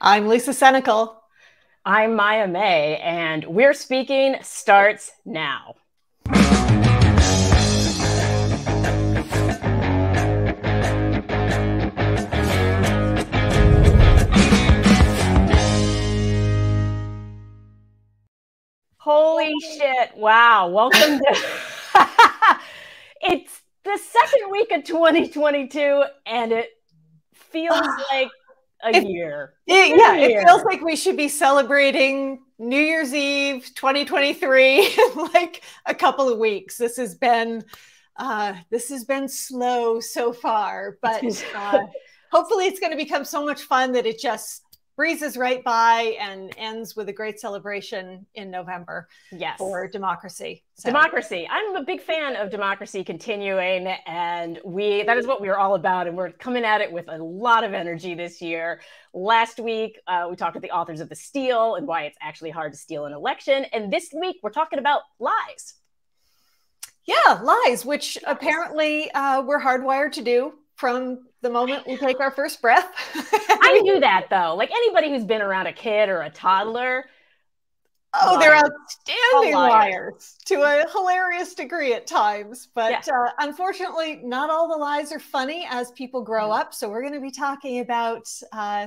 I'm Lisa Senecal. I'm Maya May, and We're Speaking starts now. Holy shit. Wow. Welcome to It's the second week of 2022 and it feels like a it, year. It, yeah, year. it feels like we should be celebrating New Year's Eve 2023 in like a couple of weeks. This has been uh, this has been slow so far, but uh, hopefully it's going to become so much fun that it just breezes right by and ends with a great celebration in November. Yes. For democracy. So. Democracy. I'm a big fan of democracy continuing and we that is what we are all about and we're coming at it with a lot of energy this year. Last week uh, we talked with the authors of The Steal and why it's actually hard to steal an election and this week we're talking about lies. Yeah, lies, which apparently uh, we're hardwired to do from the moment we take our first breath. I knew that though. Like anybody who's been around a kid or a toddler. Oh, they're outstanding liars to a hilarious degree at times. But yeah. uh, unfortunately, not all the lies are funny as people grow up. So we're going to be talking about uh,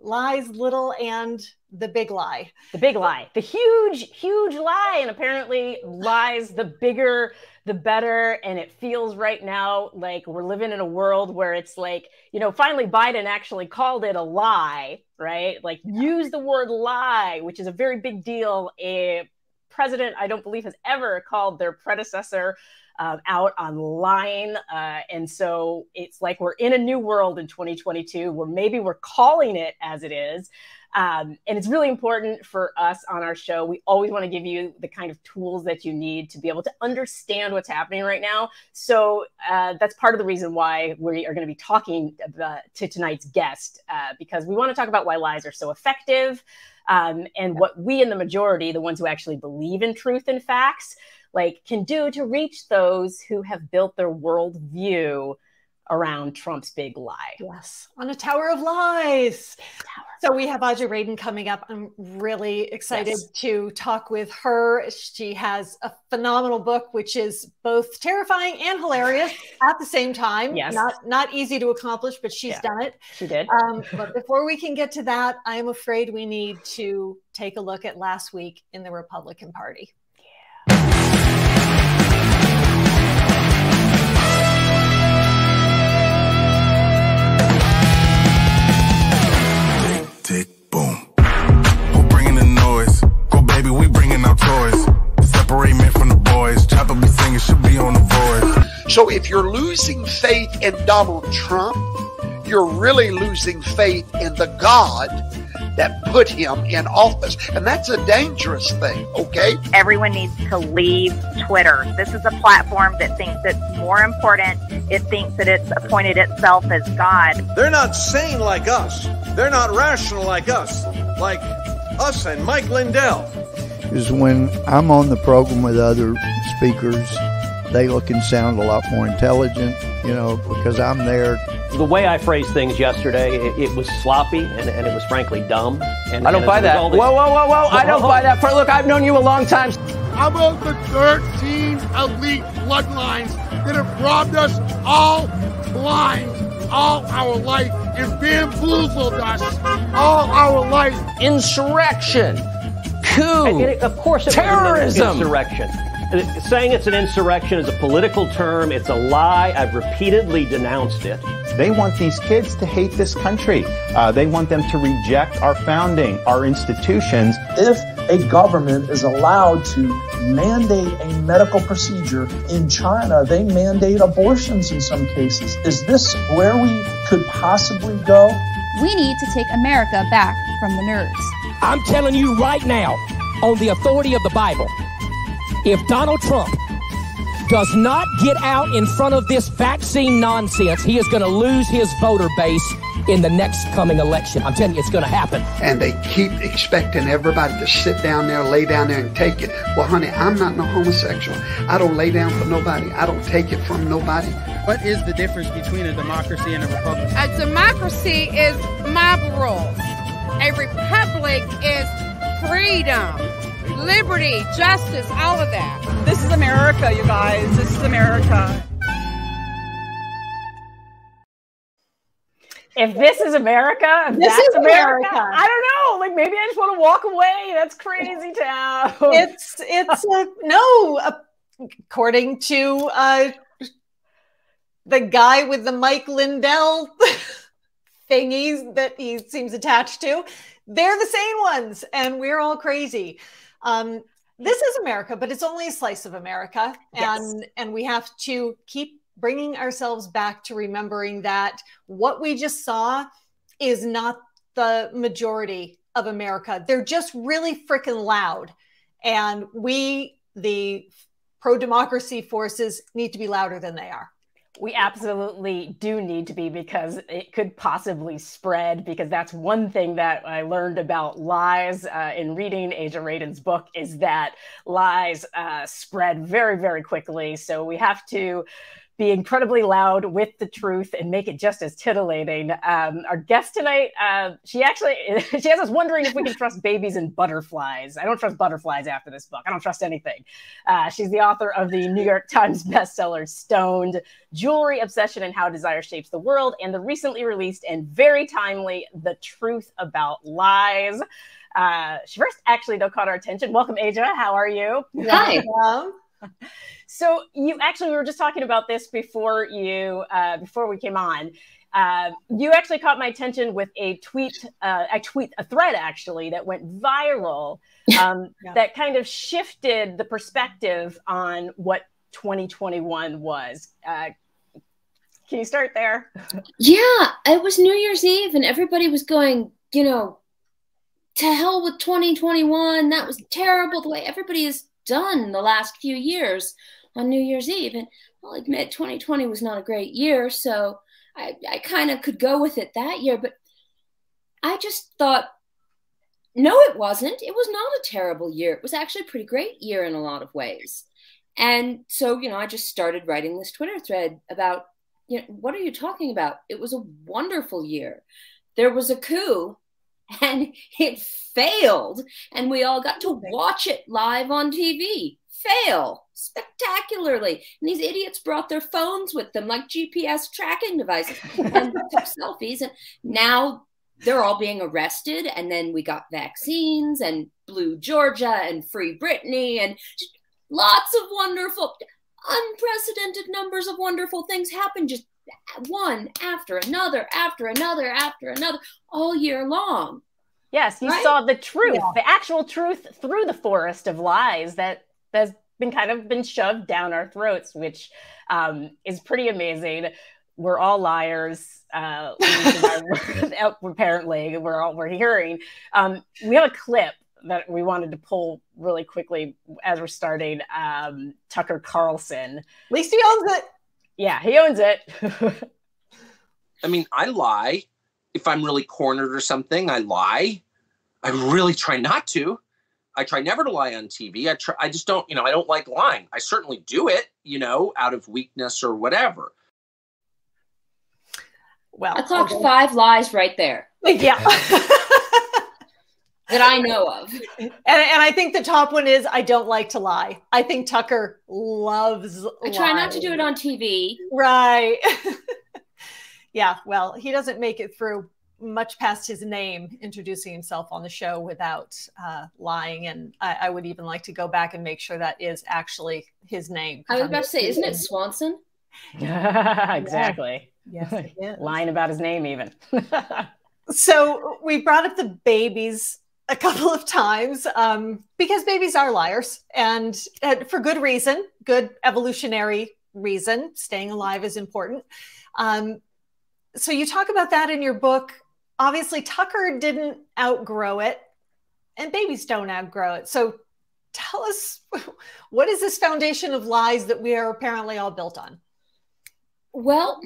lies, little and the big lie. The big lie, the huge, huge lie. And apparently, lies, the bigger, the better. And it feels right now like we're living in a world where it's like, you know, finally Biden actually called it a lie, right? Like, use the word lie, which is a very big deal. A president, I don't believe, has ever called their predecessor uh, out online. Uh, and so it's like we're in a new world in 2022 where maybe we're calling it as it is. Um, and it's really important for us on our show. We always want to give you the kind of tools that you need to be able to understand what's happening right now. So uh, that's part of the reason why we are going to be talking about, to tonight's guest, uh, because we want to talk about why lies are so effective um, and what we in the majority, the ones who actually believe in truth and facts, like can do to reach those who have built their worldview around Trump's big lie. Yes, on a tower of lies. Tower. So we have Aja Raden coming up. I'm really excited yes. to talk with her. She has a phenomenal book, which is both terrifying and hilarious at the same time. Yes, not not easy to accomplish, but she's yeah, done it. She did. Um, but before we can get to that, I am afraid we need to take a look at last week in the Republican Party. Baby, we bringing our toys. Separate men from the boys. Chopper be singing, should be on the voice. So if you're losing faith in Donald Trump, you're really losing faith in the God that put him in office. And that's a dangerous thing, okay? Everyone needs to leave Twitter. This is a platform that thinks it's more important. It thinks that it's appointed itself as God. They're not sane like us. They're not rational like us, like us and Mike Lindell. Is when I'm on the program with other speakers, they look and sound a lot more intelligent, you know, because I'm there. The way I phrased things yesterday, it, it was sloppy and, and, it was frankly dumb. And I don't buy that. Whoa, whoa, whoa, whoa! I don't buy that. For look, I've known you a long time. How about the 13 elite bloodlines that have robbed us all blind all our life and bamboozled us all our life. Insurrection, coup, and, and of course, it's terrorism, insurrection. Saying it's an insurrection is a political term. It's a lie. I've repeatedly denounced it. They want these kids to hate this country. Uh, they want them to reject our founding, our institutions. If a government is allowed to mandate a medical procedure in China, they mandate abortions in some cases. Is this where we could possibly go? We need to take America back from the nerds. I'm telling you right now, on the authority of the Bible, if Donald Trump does not get out in front of this vaccine nonsense, he is going to lose his voter base in the next coming election. I'm telling you, it's going to happen. And they keep expecting everybody to sit down there, lay down there, and take it. Well, honey, I'm not no homosexual. I don't lay down for nobody. I don't take it from nobody. What is the difference between a democracy and a republic? A democracy is mob rule. A republic is freedom, liberty, justice, all of that. This is America, you guys. This is America. If this is America, if This that's is America, America. I don't know. Like maybe I just want to walk away. That's crazy town. It's it's uh, no, according to uh, the guy with the Mike Lindell thingies that he seems attached to, they're the same ones, and we're all crazy. Um, this is America, but it's only a slice of America, Yes. and and we have to keep bringing ourselves back to remembering that what we just saw is not the majority of America. They're just really freaking loud, and we, the pro democracy forces, need to be louder than they are. We absolutely do need to be because it could possibly spread. Because that's one thing that I learned about lies uh, in reading Aja Raden's book is that lies uh, spread very, very quickly. So we have to be incredibly loud with the truth and make it just as titillating. Um, our guest tonight, uh, she actually she has us wondering if we can trust babies and butterflies. I don't trust butterflies after this book. I don't trust anything. Uh, she's the author of the New York Times bestseller "Stoned: Jewelry Obsession and How Desire Shapes the World," and the recently released and very timely "The Truth About Lies." Uh, she first actually though caught our attention. Welcome, Aja. How are you? Hi. So you actually we were just talking about this before you uh, before we came on. Uh, you actually caught my attention with a tweet, uh, a tweet, a thread actually that went viral um, that kind of shifted the perspective on what 2021 was. Uh, can you start there? Yeah, it was New Year's Eve, and everybody was going, you know, to hell with 2021. That was terrible the way everybody has done the last few years on New Year's Eve. And I'll admit, 2020 was not a great year, so I, I kind of could go with it that year. But I just thought, no, it wasn't. It was not a terrible year. It was actually a pretty great year in a lot of ways. And so, you know, I just started writing this Twitter thread about, you know, what are you talking about? It was a wonderful year. There was a coup and it failed, and we all got to watch it live on TV fail spectacularly. And these idiots brought their phones with them, like GPS tracking devices, and took selfies. And now they're all being arrested. And then we got vaccines and Blue Georgia and Free Britney and lots of wonderful, unprecedented numbers of wonderful things happened just one after another, after another, after another, all year long. Yes, you Right? saw the truth, Yeah. the actual truth through the forest of lies that has been kind of been shoved down our throats, which um, is pretty amazing. We're all liars. Uh, apparently, we're all we're hearing. Um, we have a clip that we wanted to pull really quickly as we're starting. Um, Tucker Carlson. At least he owns it. Yeah, he owns it. I mean, I lie. If I'm really cornered or something, I lie. I really try not to. I try never to lie on TV. I try, I just don't, you know, I don't like lying. I certainly do it, you know, out of weakness or whatever. Well, I clocked five lies right there. Yeah. that I know of. And, and I think the top one is I don't like to lie. I think Tucker loves. I try not to do it on TV. Right. yeah. Well, he doesn't make it through much past his name introducing himself on the show without uh, lying. And I, I would even like to go back and make sure that is actually his name. I was about to say, isn't it Swanson? exactly. Yes, it is. Lying about his name, even. so we brought up the babies a couple of times um, because babies are liars and, for good reason, good evolutionary reason. Staying alive is important. Um, so you talk about that in your book. Obviously, Tucker didn't outgrow it, and babies don't outgrow it. So tell us what is this foundation of lies that we are apparently all built on? Well,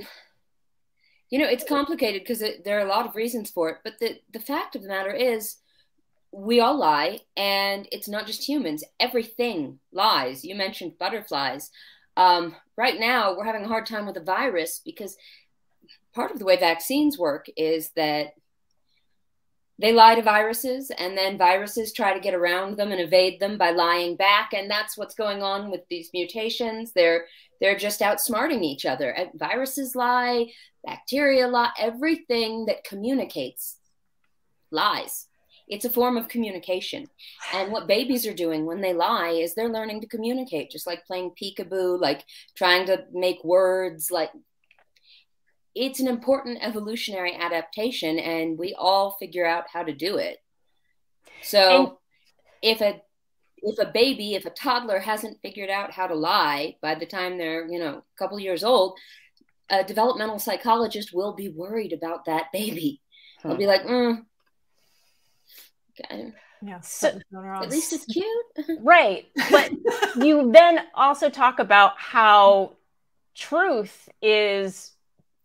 you know, it's complicated because there are a lot of reasons for it. But the, the fact of the matter is, we all lie, and it's not just humans. Everything lies. You mentioned butterflies. Um, right now, we're having a hard time with the virus because part of the way vaccines work is that they lie to viruses and then viruses try to get around them and evade them by lying back and that's what's going on with these mutations they're they're just outsmarting each other and viruses lie bacteria lie everything that communicates lies it's a form of communication. And what babies are doing when they lie is they're learning to communicate just like playing peekaboo like trying to make words like it's an important evolutionary adaptation and we all figure out how to do it. So and, if a if a baby if a toddler hasn't figured out how to lie by the time they're you know a couple years old a developmental psychologist will be worried about that baby. They'll be like mm, okay. Yeah, so, at least it's cute. right. But you then also talk about how truth is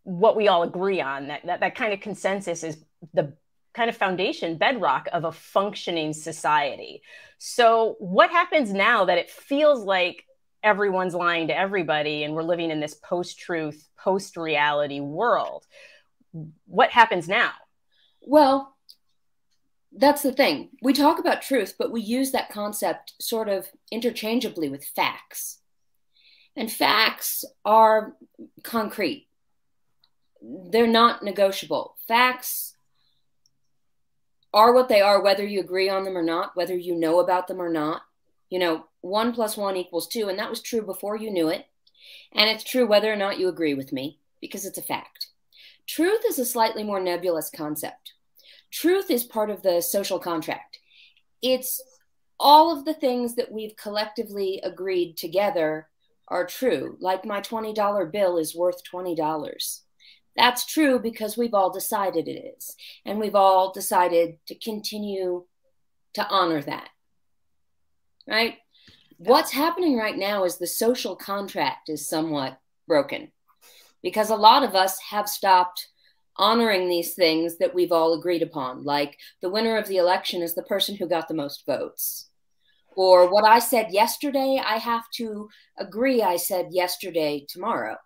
what we all agree on that, that that kind of consensus is the kind of foundation bedrock of a functioning society so what happens now that it feels like everyone's lying to everybody and we're living in this post-truth post-reality world what happens now well that's the thing we talk about truth but we use that concept sort of interchangeably with facts and facts are concrete they're not negotiable. Facts are what they are, whether you agree on them or not, whether you know about them or not. You know, one plus one equals two, and that was true before you knew it. And it's true whether or not you agree with me, because it's a fact. Truth is a slightly more nebulous concept. Truth is part of the social contract. It's all of the things that we've collectively agreed together are true. Like my $20 bill is worth $20. That's true because we've all decided it is. And we've all decided to continue to honor that. Right? What's happening right now is the social contract is somewhat broken because a lot of us have stopped honoring these things that we've all agreed upon. Like the winner of the election is the person who got the most votes. Or what I said yesterday, I have to agree I said yesterday tomorrow.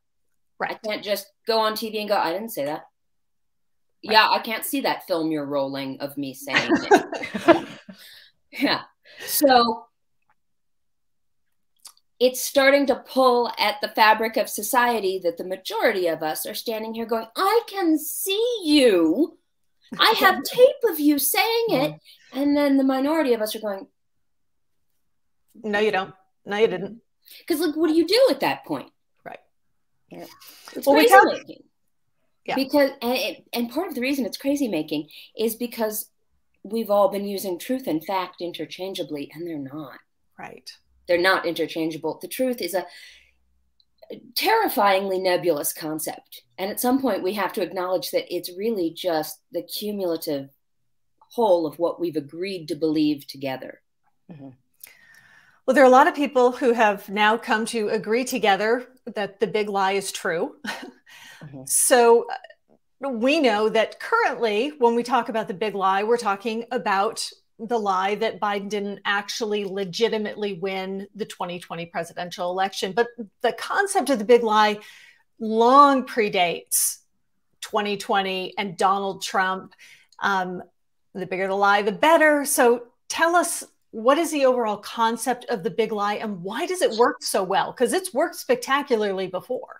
Right. I can't just go on TV and go, I didn't say that. Right. Yeah, I can't see that film you're rolling of me saying it. yeah. So it's starting to pull at the fabric of society that the majority of us are standing here going, I can see you. I have tape of you saying it. And then the minority of us are going, No, you don't. No, you didn't. Because, look, what do you do at that point? Right. Yeah. It's well, crazy making. Yeah. Because and, it, and part of the reason it's crazy making is because we've all been using truth and fact interchangeably, and they're not. Right. They're not interchangeable. The truth is a terrifyingly nebulous concept. And at some point, we have to acknowledge that it's really just the cumulative whole of what we've agreed to believe together. Mm-hmm. Well, there are a lot of people who have now come to agree together that the big lie is true. Mm-hmm. So uh, we know that currently, when we talk about the big lie, we're talking about the lie that Biden didn't actually legitimately win the 2020 presidential election. But the concept of the big lie long predates 2020 and Donald Trump. Um, the bigger the lie, the better. So tell us what is the overall concept of the big lie and why does it work so well? Because it's worked spectacularly before.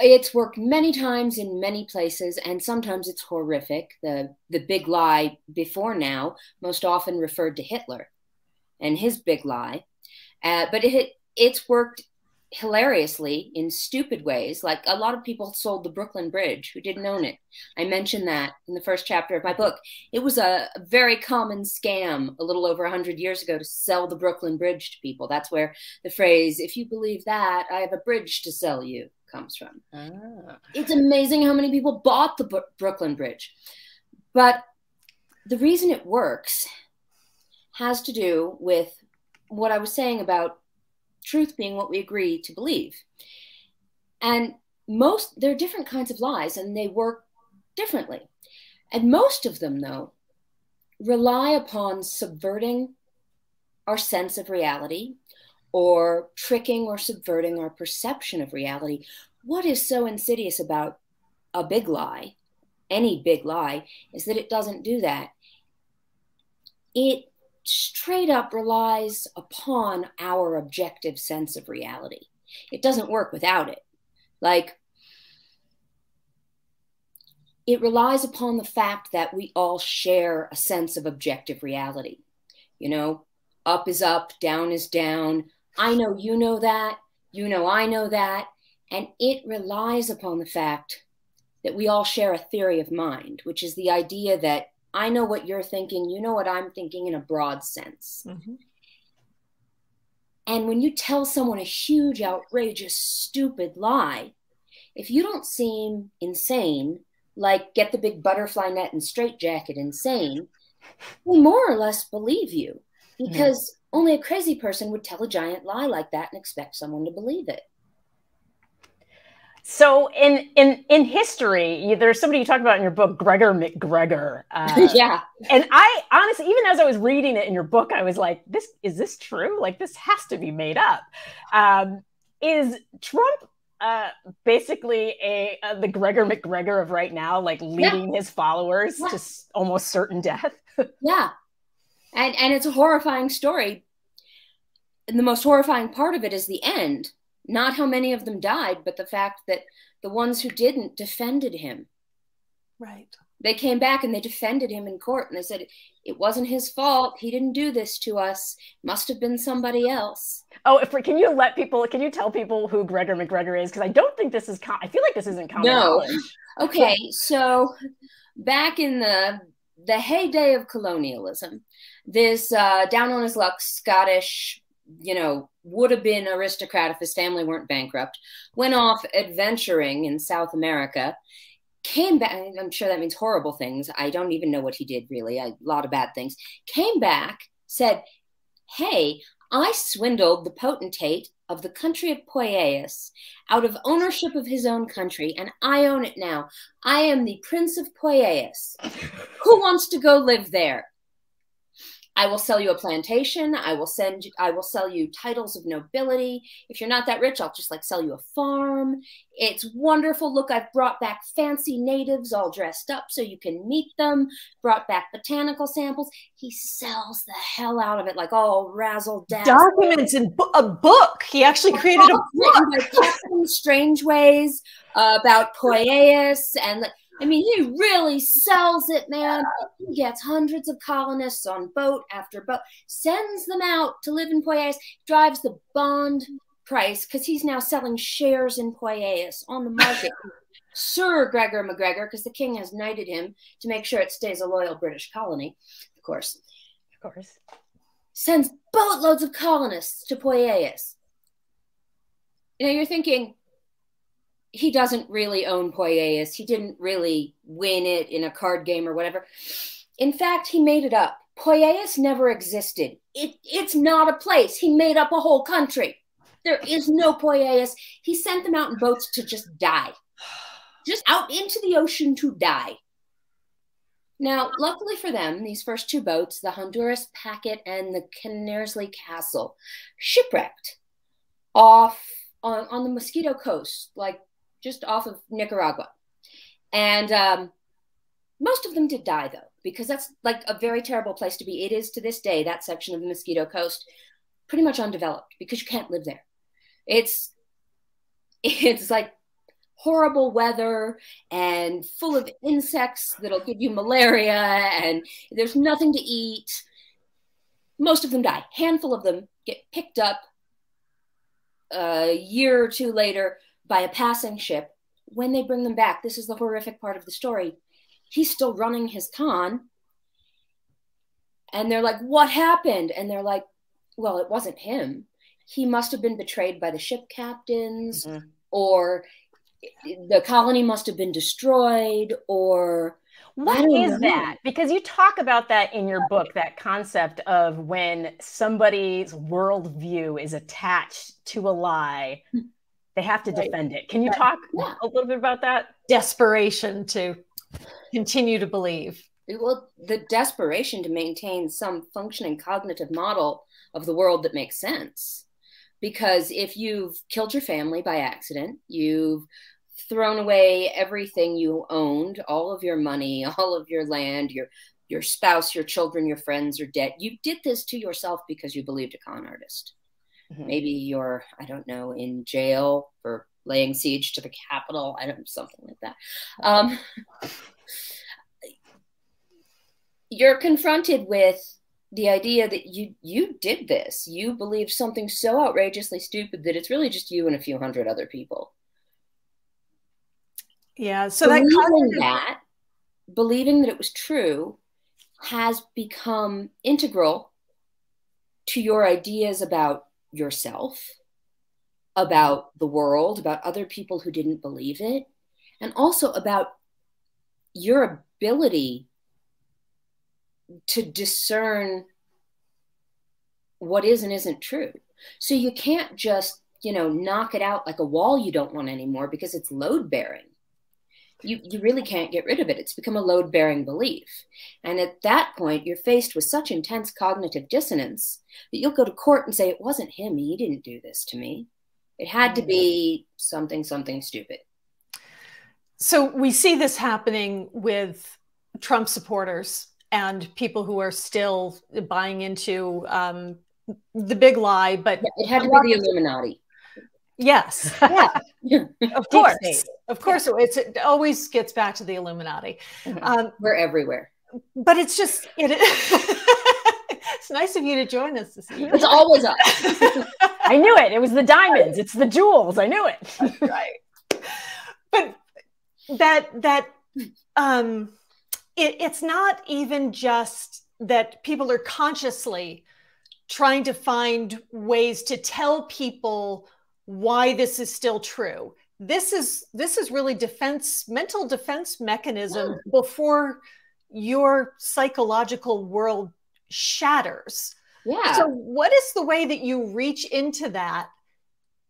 It's worked many times in many places, and sometimes it's horrific. The the big lie before now most often referred to Hitler and his big lie, uh, but it it's worked hilariously in stupid ways. Like a lot of people sold the Brooklyn Bridge who didn't own it. I mentioned that in the first chapter of my book. It was a, very common scam a little over 100 years ago to sell the Brooklyn Bridge to people. That's where the phrase, if you believe that, I have a bridge to sell you, comes from. Ah. It's amazing how many people bought the B- Brooklyn Bridge. But the reason it works has to do with what I was saying about truth being what we agree to believe. And most, there are different kinds of lies and they work differently. And most of them, though, rely upon subverting our sense of reality or tricking or subverting our perception of reality. What is so insidious about a big lie, any big lie, is that it doesn't do that. it straight up relies upon our objective sense of reality. It doesn't work without it. Like, it relies upon the fact that we all share a sense of objective reality. You know, up is up, down is down. I know you know that. You know I know that. And it relies upon the fact that we all share a theory of mind, which is the idea that I know what you're thinking, you know what I'm thinking in a broad sense. Mm-hmm. And when you tell someone a huge, outrageous, stupid lie, if you don't seem insane, like get the big butterfly net and straitjacket insane, we more or less believe you because mm-hmm. only a crazy person would tell a giant lie like that and expect someone to believe it. So in in in history, there's somebody you talk about in your book, Gregor MacGregor. Uh, yeah. And I honestly, even as I was reading it in your book, I was like, "This is this true? Like this has to be made up." Um, is Trump uh, basically a uh, the Gregor MacGregor of right now, like leading yeah. his followers yeah. to almost certain death? yeah, and and it's a horrifying story. And the most horrifying part of it is the end not how many of them died, but the fact that the ones who didn't defended him. Right. They came back and they defended him in court and they said it wasn't his fault. He didn't do this to us. Must have been somebody else. Oh, if, can you let people? Can you tell people who Gregor MacGregor is? Because I don't think this is. Com- I feel like this isn't common. No. Okay, so back in the the heyday of colonialism, this uh, down on his luck Scottish you know, would have been aristocrat if his family weren't bankrupt, went off adventuring in South America, came back. I'm sure that means horrible things. I don't even know what he did really, a lot of bad things. Came back, said, Hey, I swindled the potentate of the country of Poyais out of ownership of his own country, and I own it now. I am the Prince of Poyais. Who wants to go live there? I will sell you a plantation. I will send I will sell you titles of nobility. If you're not that rich, I'll just like sell you a farm. It's wonderful. Look, I've brought back fancy natives all dressed up so you can meet them. Brought back botanical samples. He sells the hell out of it, like all razzle dazzle. Documents in a book. He actually created a book. Captain Strangeways uh, about Poyais and I mean, he really sells it, man. He gets hundreds of colonists on boat after boat, sends them out to live in Poyais, drives the bond price because he's now selling shares in Poyais on the market. Sir Gregor MacGregor, because the king has knighted him to make sure it stays a loyal British colony, of course. Of course. Sends boatloads of colonists to Poyais. You know, you're thinking, he doesn't really own Poyais. He didn't really win it in a card game or whatever. In fact, he made it up. Poyais never existed. It, it's not a place. He made up a whole country. There is no Poyais. He sent them out in boats to just die, just out into the ocean to die. Now, luckily for them, these first two boats, the Honduras Packet and the Kennersley Castle, shipwrecked off on, on the Mosquito Coast, like just off of Nicaragua. And um, most of them did die, though, because that's like a very terrible place to be. It is to this day, that section of the Mosquito Coast, pretty much undeveloped because you can't live there. It's it's like horrible weather and full of insects that'll give you malaria and there's nothing to eat most of them die handful of them get picked up a year or two later by a passing ship. When they bring them back, this is the horrific part of the story. He's still running his con. And they're like, What happened? And they're like, Well, it wasn't him. He must have been betrayed by the ship captains, mm-hmm. or the colony must have been destroyed, or what is know. that? Because you talk about that in your book, that concept of when somebody's worldview is attached to a lie they have to defend it. Can you talk yeah. a little bit about that? Desperation to continue to believe. Well, the desperation to maintain some functioning cognitive model of the world that makes sense. Because if you've killed your family by accident, you've thrown away everything you owned, all of your money, all of your land, your your spouse, your children, your friends or debt. You did this to yourself because you believed a con artist. Mm-hmm. Maybe you're, I don't know, in jail for laying siege to the Capitol. I don't know, something like that. Um, you're confronted with the idea that you you did this. You believed something so outrageously stupid that it's really just you and a few hundred other people. Yeah. So believing that cognitive- that, believing that it was true, has become integral to your ideas about yourself, about the world, about other people who didn't believe it, and also about your ability to discern what is and isn't true. So you can't just, you know, knock it out like a wall you don't want anymore because it's load bearing. You, you really can't get rid of it. It's become a load bearing belief. And at that point, you're faced with such intense cognitive dissonance that you'll go to court and say, It wasn't him. He didn't do this to me. It had to be something, something stupid. So we see this happening with Trump supporters and people who are still buying into um, the big lie. But it had to be the Illuminati. Yes, yeah. of course, of course. It's it always gets back to the Illuminati. Um, We're everywhere. but it's just it. it's nice of you to join us this evening. It's always us. I knew it. It was the diamonds. It's the jewels. I knew it. right. But that that um it, it's not even just that people are consciously trying to find ways to tell people why this is still true this is this is really defense mental defense mechanism before your psychological world shatters Yeah. so what is the way that you reach into that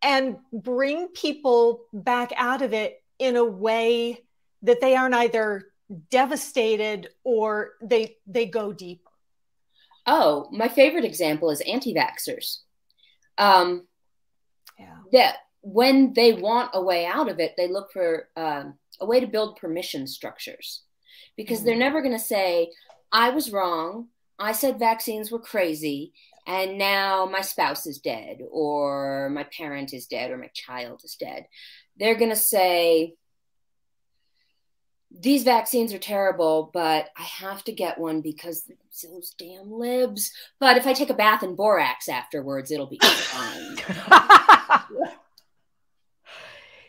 and bring people back out of it in a way that they aren't either devastated or they they go deeper Oh, my favorite example is anti-vaxxers. Um, yeah. That when they want a way out of it, they look for um, a way to build permission structures, because they're never going to say, "I was wrong. I said vaccines were crazy, and now my spouse is dead, or my parent is dead, or my child is dead." They're going to say, these vaccines are terrible, but I have to get one because those damn libs. But if I take a bath in borax afterwards, it'll be fine.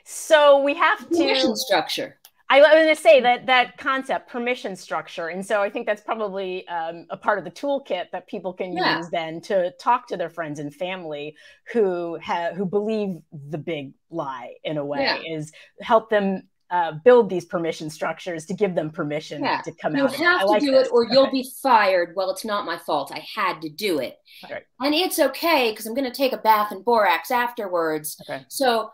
So we have to Permission structure. I was going to say that that concept, permission structure, and so I think that's probably um, a part of the toolkit that people can Yeah. use then to talk to their friends and family who have who believe the big lie in a way Yeah. is help them uh, build these permission structures to give them permission Yeah. to come you out. it. have to like do this. it or you'll be fired. Well, it's not my fault. I had to do it. Right. And it's okay because I'm going to take a bath in borax afterwards. Okay. So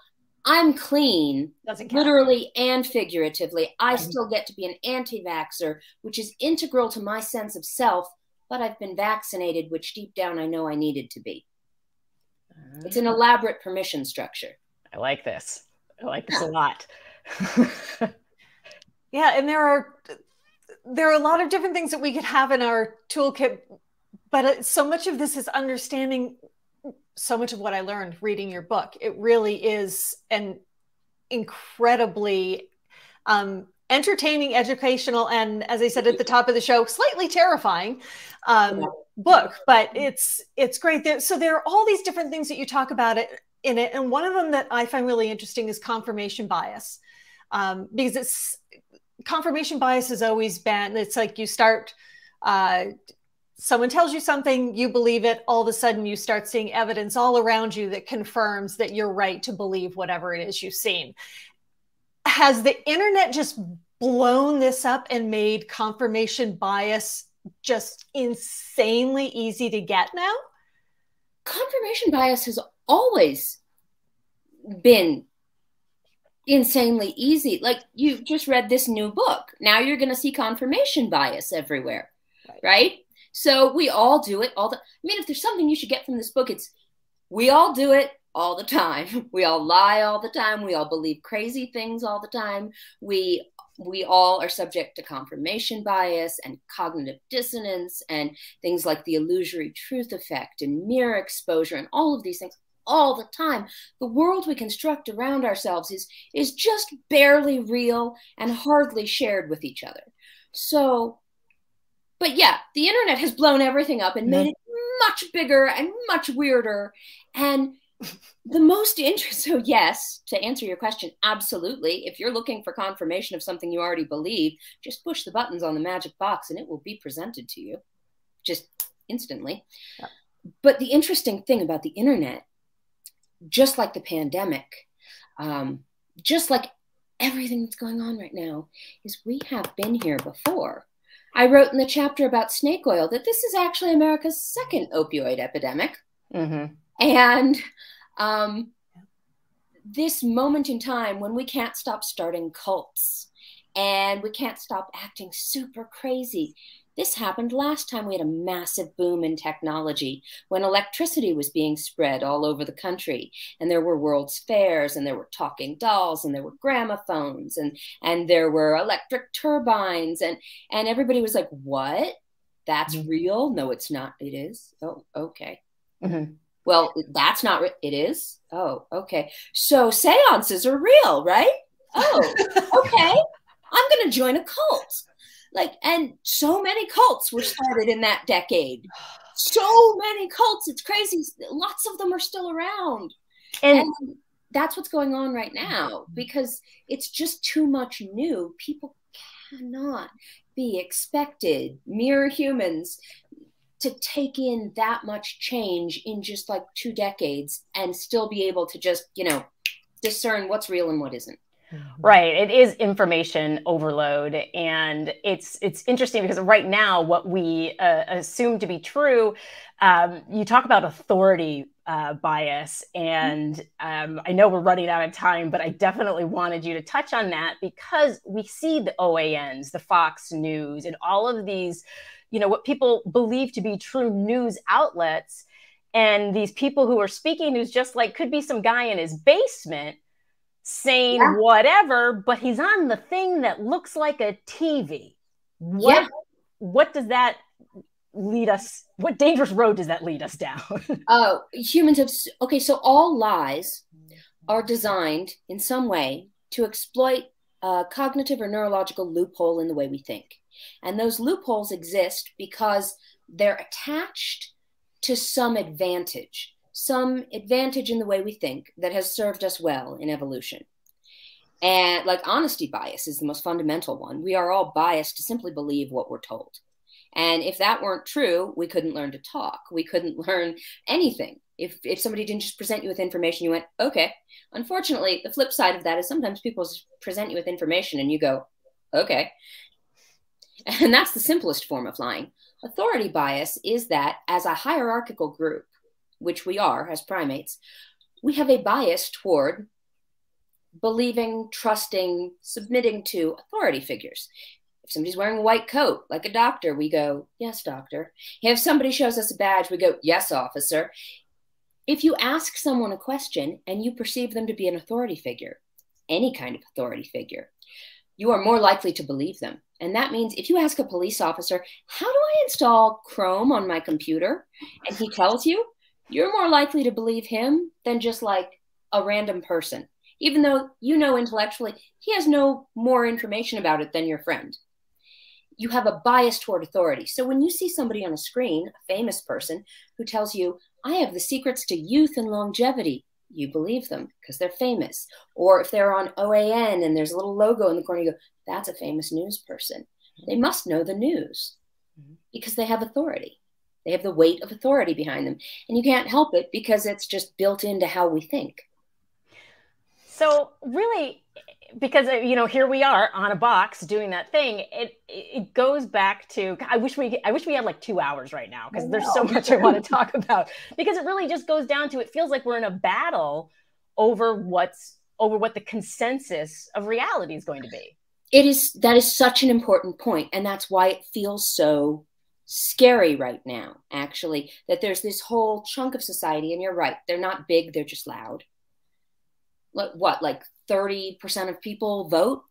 I'm clean, literally and figuratively. I still get to be an anti vaxxer, which is integral to my sense of self, but I've been vaccinated, which deep down I know I needed to be. It's an elaborate permission structure. I like this. I like this a lot. yeah and there are there are a lot of different things that we could have in our toolkit but uh, so much of this is understanding so much of what i learned reading your book. It really is an incredibly um, entertaining educational and as i said at the top of the show slightly terrifying um, book but it's it's great. There so there are all these different things that you talk about it in it and one of them that i find really interesting is confirmation bias um, because it's confirmation bias has always been it's like you start uh, someone tells you something you believe it all of a sudden you start seeing evidence all around you that confirms that you're right to believe whatever it is you've seen has the internet just blown this up and made confirmation bias just insanely easy to get now confirmation bias has always been insanely easy. Like you just read this new book. Now you're going to see confirmation bias everywhere, right. So we all do it all the I mean if there's something you should get from this book it's we all do it all the time. We all lie all the time. We all believe crazy things all the time. We we all are subject to confirmation bias and cognitive dissonance and things like the illusory truth effect and mere exposure and all of these things all the time. The world we construct around ourselves is is just barely real and hardly shared with each other. So but yeah, the internet has blown everything up and made it much bigger and much weirder. And the most interesting so yes to answer your question absolutely. If you're looking for confirmation of something you already believe just push the buttons on the magic box and it will be presented to you just instantly. Yeah. but the interesting thing about the internet just like the pandemic um, just like everything that's going on right now is we have been here before i wrote in the chapter about snake oil that this is actually america's second opioid epidemic mm-hmm. And um, this moment in time when we can't stop starting cults and we can't stop acting super crazy. This happened last time we had a massive boom in technology when electricity was being spread all over the country and there were world's fairs and there were talking dolls and there were gramophones and and there were electric turbines and and everybody was like what that's mm-hmm. real no it's not it is oh okay mm-hmm. Well, that's not, it is? Oh, okay. So seances are real, right? Oh, okay. I'm going to join a cult. Like, and so many cults were started in that decade. So many cults. It's crazy. Lots of them are still around. and, and that's what's going on right now because it's just too much new. People cannot be expected, mere humans, to take in that much change in just like two decades and still be able to just, you know, discern what's real and what isn't. Right. It is information overload. And it's it's interesting because right now what we uh, assume to be true, um, you talk about authority uh, bias. And um, I know we're running out of time, but I definitely wanted you to touch on that because we see the OANs, the Fox News, and all of these you know what people believe to be true news outlets and these people who are speaking who's just like could be some guy in his basement saying yeah. whatever but he's on the thing that looks like a tv what yeah. what does that lead us what dangerous road does that lead us down? Oh humans have okay so all lies are designed in some way to exploit a cognitive or neurological loophole in the way we think. And those loopholes exist because they're attached to some advantage, some advantage in the way we think that has served us well in evolution. And like honesty bias is the most fundamental one. We are all biased to simply believe what we're told. And if that weren't true, we couldn't learn to talk. We couldn't learn anything. If, if somebody didn't just present you with information, you went, okay. Unfortunately, the flip side of that is sometimes people present you with information and you go, okay. And that's the simplest form of lying. Authority bias is that as a hierarchical group, which we are as primates, we have a bias toward believing, trusting, submitting to authority figures. If somebody's wearing a white coat, like a doctor, we go, Yes, doctor. If somebody shows us a badge, we go, Yes, officer. If you ask someone a question and you perceive them to be an authority figure, any kind of authority figure, you are more likely to believe them. And that means if you ask a police officer, how do I install Chrome on my computer? And he tells you, you're more likely to believe him than just like a random person, even though you know intellectually he has no more information about it than your friend. You have a bias toward authority. So when you see somebody on a screen, a famous person, who tells you, I have the secrets to youth and longevity, you believe them because they're famous. Or if they're on OAN and there's a little logo in the corner, you go, that's a famous news person. They must know the news mm-hmm. because they have authority. They have the weight of authority behind them. And you can't help it because it's just built into how we think. So, really, because you know here we are on a box doing that thing it it goes back to i wish we i wish we had like two hours right now because there's so much i want to talk about because it really just goes down to it feels like we're in a battle over what's over what the consensus of reality is going to be it is that is such an important point and that's why it feels so scary right now, actually, that there's this whole chunk of society, and you're right, they're not big, they're just loud. What, like 30% of people vote?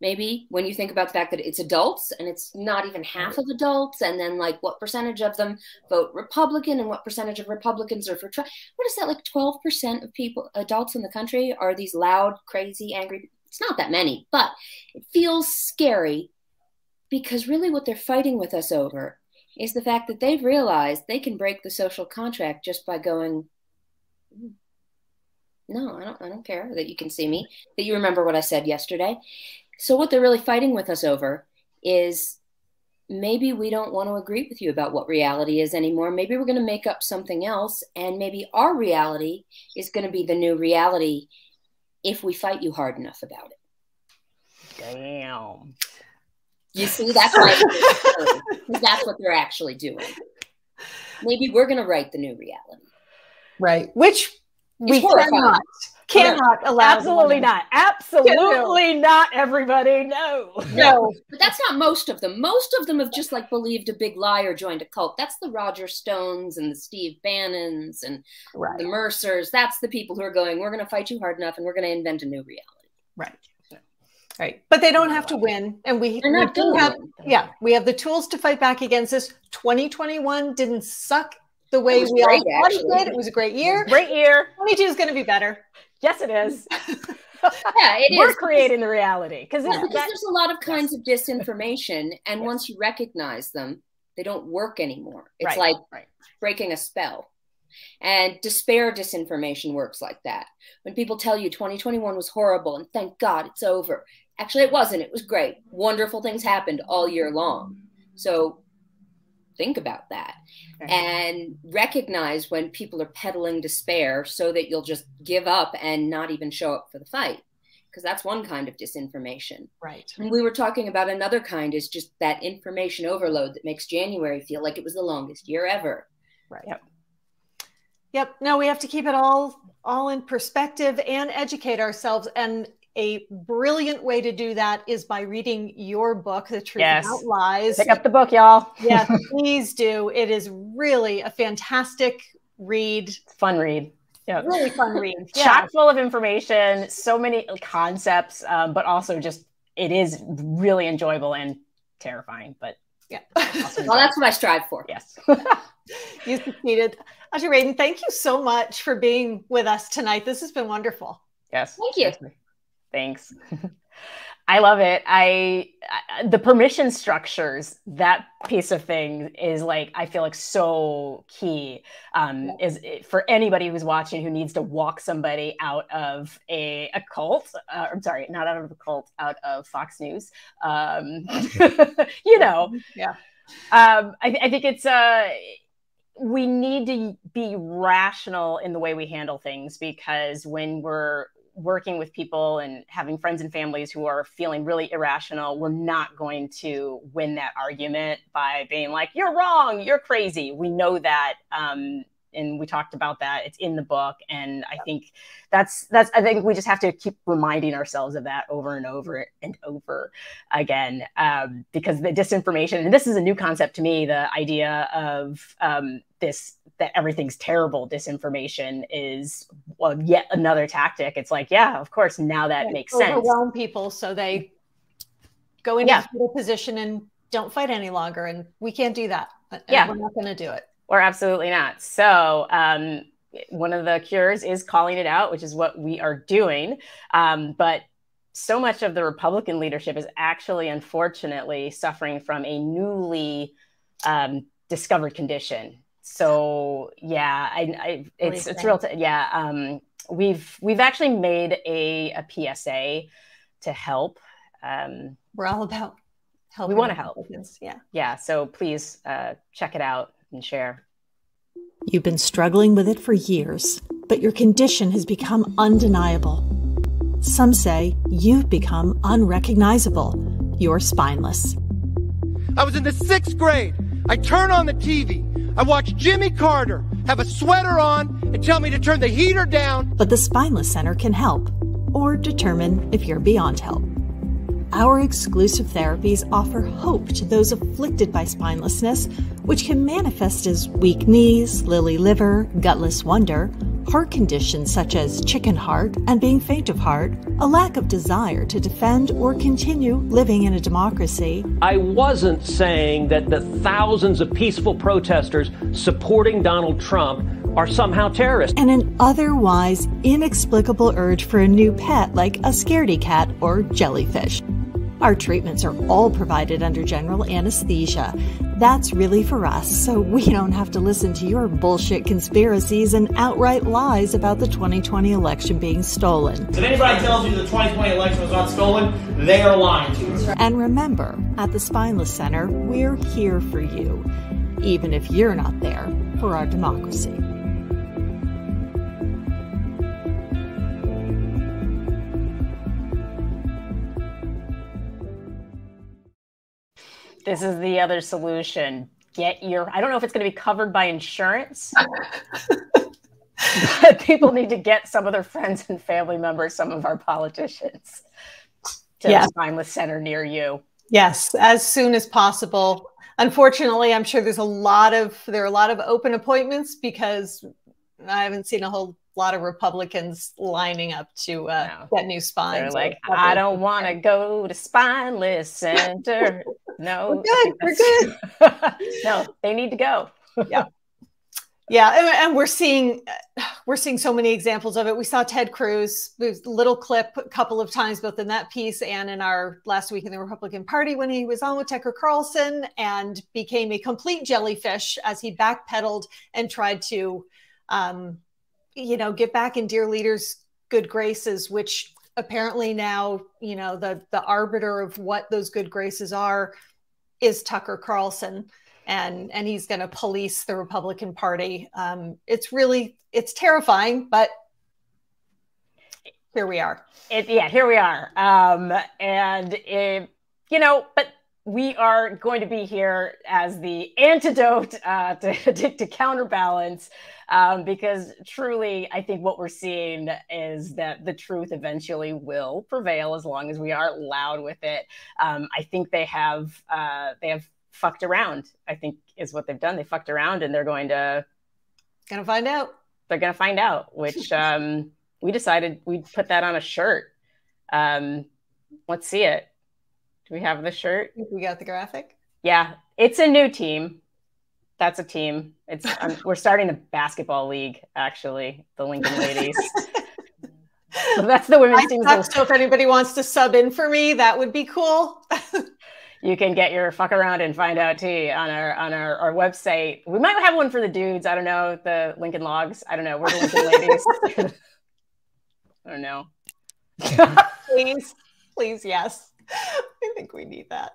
Maybe when you think about the fact that it's adults and it's not even half of adults, and then like what percentage of them vote Republican and what percentage of Republicans are for Trump? What is that? Like 12% of people, adults in the country, are these loud, crazy, angry? It's not that many, but it feels scary because really what they're fighting with us over is the fact that they've realized they can break the social contract just by going no i don't i don't care that you can see me that you remember what i said yesterday. So what they're really fighting with us over is maybe we don't want to agree with you about what reality is anymore. Maybe we're going to make up something else and maybe our reality is going to be the new reality if we fight you hard enough about it. Damn you see, that's why that's what they're actually doing. Maybe we're going to write the new reality, right? Which we cannot cannot allow. Absolutely not. Absolutely not. Everybody, no, no. But that's not most of them. Most of them have just like believed a big lie or joined a cult. That's the Roger Stones and the Steve Bannons and right. the Mercers. That's the people who are going. We're going to fight you hard enough, and we're going to invent a new reality. Right. Right. But they don't have to win. And we, we do have, yeah, we have the tools to fight back against this. 2021 didn't suck the way we great, all thought it did. It was a great year. Great year. 22 is going to be better. Yes, it is. yeah, it We're is. creating the reality because yeah, because there's a lot of kinds of disinformation, and yes. once you recognize them, they don't work anymore. It's right. like right. breaking a spell. And despair disinformation works like that. When people tell you 2021 was horrible and thank God it's over, Actually, it wasn't. It was great. Wonderful things happened all year long. So think about that okay. and recognize when people are peddling despair so that you'll just give up and not even show up for the fight because that's one kind of disinformation right and we were talking about another kind is just that information overload that makes january feel like it was the longest year ever right yep yep no we have to keep it all all in perspective and educate ourselves and a brilliant way to do that is by reading your book, The Truth yes. About Lies. Pick up the book, y'all. yeah, please do. It is really a fantastic read. Fun read. Yeah. Really fun read. Yeah. Chock full of information, so many concepts, um, but also just it is really enjoyable and terrifying. But yeah. well, that's what I strive for. Yes. you succeeded. Aja Raden, thank you so much for being with us tonight. This has been wonderful. Yes. Thank you. Thanks. I love it. I, I, the permission structures that piece of thing is like I feel like so key. Um, yeah. Is for anybody who's watching who needs to walk somebody out of a, a cult. Uh, I'm sorry, not out of a cult, out of Fox News. Um, you know. Yeah. Um, I, I think it's uh we need to be rational in the way we handle things because when we're working with people and having friends and families who are feeling really irrational, we're not going to win that argument by being like, you're wrong, you're crazy. We know that. Um, and we talked about that. It's in the book. And I think that's, that's, I think we just have to keep reminding ourselves of that over and over and over again. Um, because the disinformation, and this is a new concept to me, the idea of um, this that everything's terrible disinformation is well, yet another tactic. It's like, yeah, of course, now that makes sense. Overwhelm people so they go into yeah. a position and don't fight any longer. And we can't do that. Yeah. We're not going to do it. Or absolutely not. So, um, one of the cures is calling it out, which is what we are doing. Um, but so much of the Republican leadership is actually, unfortunately, suffering from a newly um, discovered condition so yeah, I, I it's it's real. T- yeah, um, we've we've actually made a a PSA to help. Um, We're all about help. We want to help. Yeah, yeah. So please uh, check it out and share. You've been struggling with it for years, but your condition has become undeniable. Some say you've become unrecognizable. You're spineless. I was in the sixth grade. I turn on the TV. I watch Jimmy Carter have a sweater on and tell me to turn the heater down. But the Spineless Center can help or determine if you're beyond help. Our exclusive therapies offer hope to those afflicted by spinelessness, which can manifest as weak knees, lily liver, gutless wonder, heart conditions such as chicken heart and being faint of heart, a lack of desire to defend or continue living in a democracy. I wasn't saying that the thousands of peaceful protesters supporting Donald Trump are somehow terrorists. And an otherwise inexplicable urge for a new pet like a scaredy cat or jellyfish. Our treatments are all provided under general anesthesia. That's really for us, so we don't have to listen to your bullshit conspiracies and outright lies about the 2020 election being stolen. If anybody tells you the 2020 election was not stolen, they are lying to you. And remember, at the Spineless Center, we're here for you, even if you're not there for our democracy. This is the other solution. Get your, I don't know if it's going to be covered by insurance, but people need to get some of their friends and family members, some of our politicians, to Yeah. the spineless center near you. Yes, as soon as possible. Unfortunately, I'm sure there's a lot of there are a lot of open appointments because I haven't seen a whole lot of Republicans lining up to uh, get new spines. They're like. I don't want to go to spineless center. No, We're good. We're good. no, they need to go. yeah. Yeah, and, and we're seeing we're seeing so many examples of it. We saw Ted Cruz, little clip a couple of times, both in that piece and in our last week in the Republican Party when he was on with Tucker Carlson and became a complete jellyfish as he backpedaled and tried to, um, you know, get back in dear leaders' good graces, which apparently now, you know, the the arbiter of what those good graces are is Tucker Carlson and and he's going to police the Republican Party. Um, it's really it's terrifying, but here we are. It, yeah, here we are. Um, and it, you know, but we are going to be here as the antidote uh, to, to, to counterbalance, um, because truly, I think what we're seeing is that the truth eventually will prevail as long as we are loud with it. Um, I think they have uh, they have fucked around. I think is what they've done. They fucked around, and they're going to gonna find out. They're gonna find out. Which um, we decided we'd put that on a shirt. Um, let's see it. Do we have the shirt? We got the graphic. Yeah, it's a new team. That's a team. It's um, we're starting a basketball league actually. The Lincoln Ladies. so that's the women's I team. so if anybody wants to sub in for me, that would be cool. You can get your fuck around and find out tea on our on our, our website. We might have one for the dudes. I don't know the Lincoln Logs. I don't know. We're the Lincoln Ladies. I don't know. please, please, yes. I think we need that.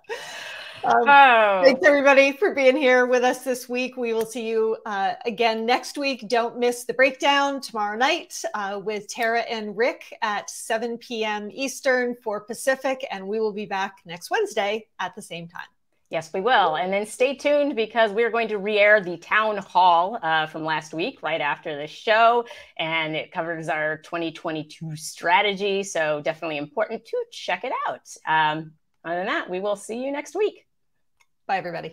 Um, Oh. Thanks everybody for being here with us this week. We will see you uh, again next week. Don't miss the breakdown tomorrow night uh, with Tara and Rick at 7 p.m. Eastern, 4 Pacific, and we will be back next Wednesday at the same time. Yes, we will. And then stay tuned because we're going to re air the town hall uh, from last week right after the show. And it covers our 2022 strategy. So definitely important to check it out. Um, other than that, we will see you next week. Bye, everybody.